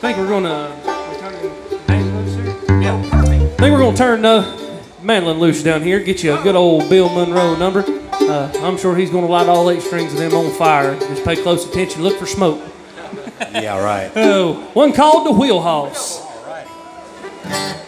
Think we're gonna. Yeah, perfect. I think we're gonna turn uh, mandolin loose down here. Get you a good old Bill Monroe number. Uh, I'm sure he's gonna light all eight strings of them on fire. Just pay close attention. Look for smoke. Yeah, right. Oh, one called the Wheel Hoss. All right.